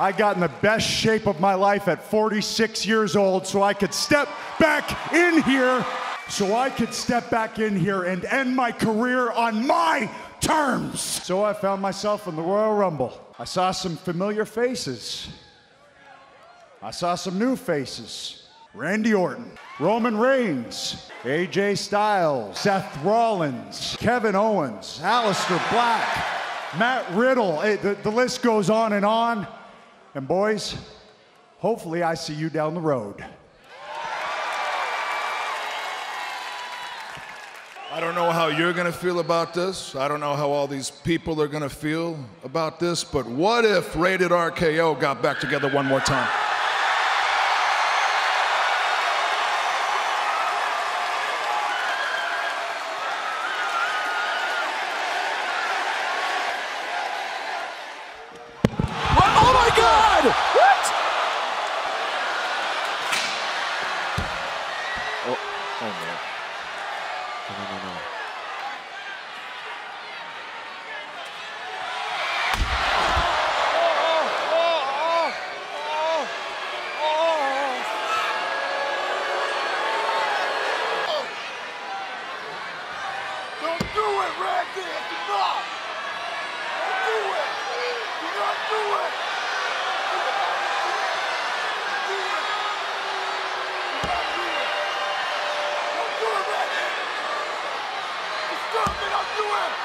I got in the best shape of my life at 46 years old so I could step back in here, so I could step back in here and end my career on my terms. So I found myself in the Royal Rumble. I saw some familiar faces. I saw some new faces. Randy Orton, Roman Reigns, AJ Styles, Seth Rollins, Kevin Owens, Aleister Black, Matt Riddle. Hey, the, the list goes on and on. And boys, hopefully I see you down the road. I don't know how you're going to feel about this. I don't know how all these people are going to feel about this, but what if Rated RKO got back together one more time? ないんだよ。Randy!